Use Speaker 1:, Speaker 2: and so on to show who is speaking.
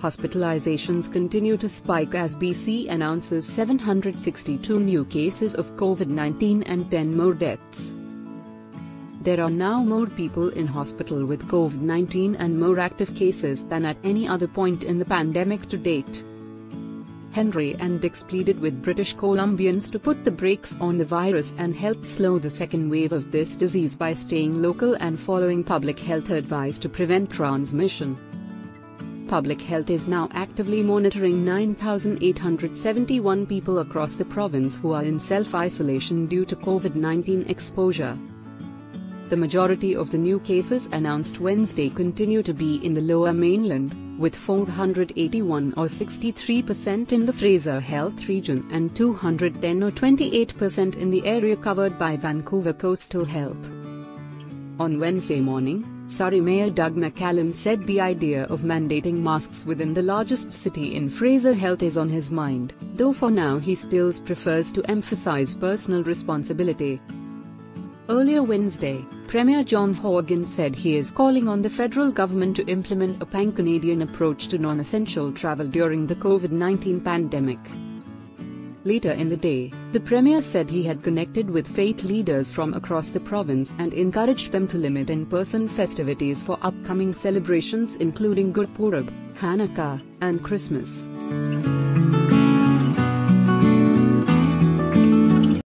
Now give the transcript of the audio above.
Speaker 1: Hospitalizations continue to spike as BC announces 762 new cases of COVID 19 and 10 more deaths. There are now more people in hospital with COVID 19 and more active cases than at any other point in the pandemic to date. Henry and Dix pleaded with British Columbians to put the brakes on the virus and help slow the second wave of this disease by staying local and following public health advice to prevent transmission. Public Health is now actively monitoring 9,871 people across the province who are in self-isolation due to COVID-19 exposure. The majority of the new cases announced Wednesday continue to be in the lower mainland, with 481 or 63% in the Fraser Health region and 210 or 28% in the area covered by Vancouver Coastal Health. On Wednesday morning, Surrey Mayor Doug McCallum said the idea of mandating masks within the largest city in Fraser Health is on his mind, though for now he still prefers to emphasize personal responsibility. Earlier Wednesday, Premier John Horgan said he is calling on the federal government to implement a pan-Canadian approach to non-essential travel during the COVID-19 pandemic. Later in the day, the Premier said he had connected with faith leaders from across the province and encouraged them to limit in-person festivities for upcoming celebrations including Gurpurab, Hanukkah, and Christmas.